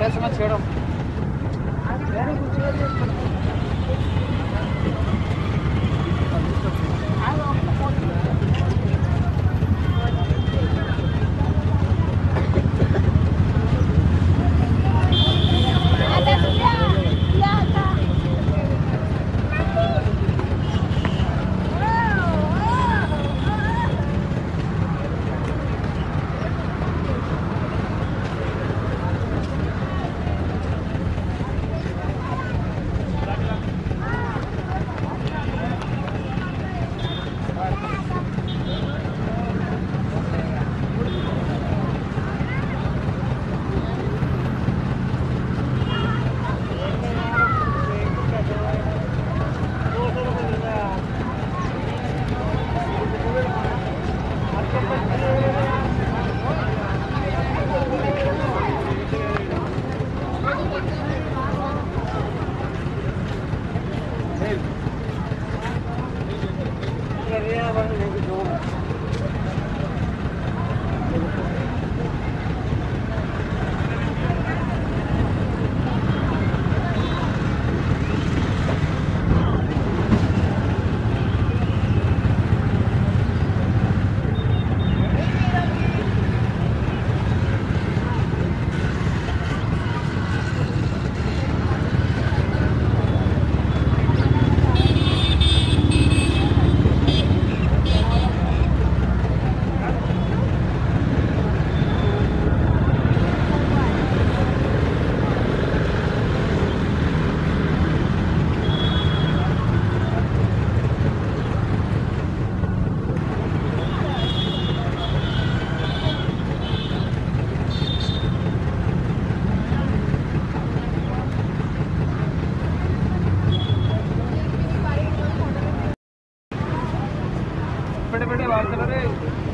Gracias, Machero. Gracias, Machero. Yeah, बैठे बैठे बात कर रहे हैं।